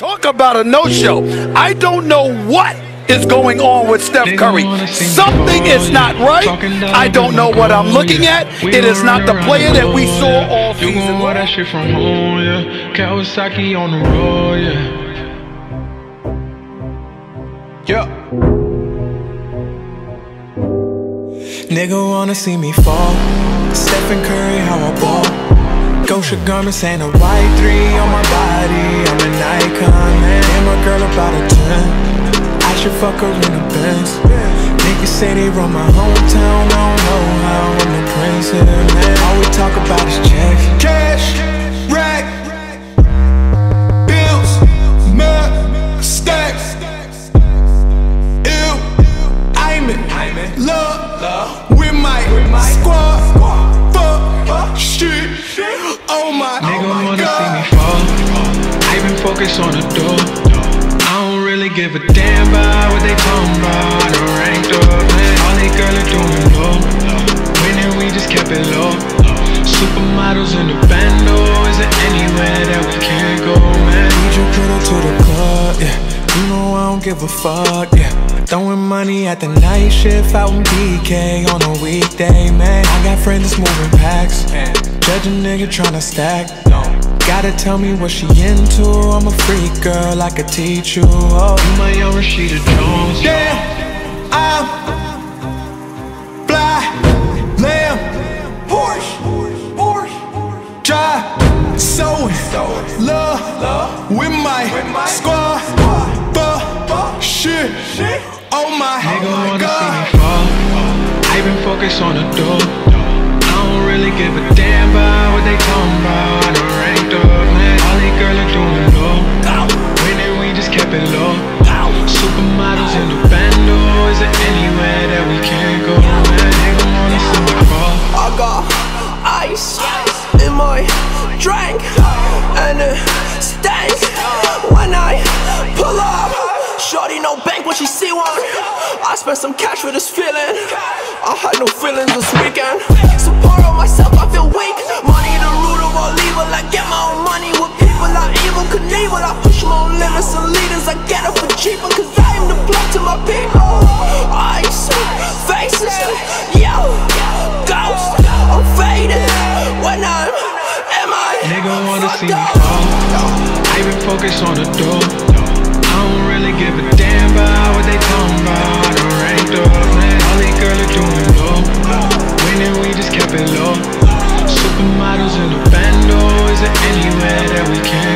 Talk about a no-show. I don't know what is going on with Steph Curry. Something is not right. I don't know what I'm looking at. It is not the player that we saw all You season. gon' wear that shit from home, yeah. Kawasaki on the road, yeah. Yeah. Nigga wanna see me fall. Stephen Curry, how I ball. Gosha garments and a white three on my body. Should fuck her in the Benz. Niggas say they run my hometown. I don't know how I'm the prince here, man. All we talk about is checks. Cash, rack, bills, mud, stacks. Ew, I'm in love with my squad. Fuck shit. Oh my, Nigga oh my wanna see me fall. I been focused on the door. Really give a damn about what they talking about. I done ranked up, man. All they girl are doing low. Winning, we just kept it low. Supermodels in the bando. Is there anywhere that we can't go, man? Need your girl to the club, yeah. You know I don't give a fuck, yeah. Throwing money at the night shift out in BK on a weekday, man. I got friends that's moving packs. Judge a nigga tryna stack. Gotta tell me what she into. I'm a freak girl, I could teach you. Oh, You my young Rashida Jones. Damn, I'm fly, lamb, Porsche, Porsche, drive, sewing, love, with my squad, fuck, shit, oh my, Nigga wanna see god. me fall. I been focused on the door. Shorty no bank when she see one. I spent some cash for this feeling. I had no feelings this weekend. So Support on myself, I feel weak. Money the root of all evil. I get my own money with people I Evel Knievel. I push my own limits and leaders. I get it for cheaper cause I am the blood to my people. Ice, faces, yo, ghost. I'm faded when I'm MI. Nigga wanna see me fall. I been focused on the door. I don't really give a anywhere that we? Nigga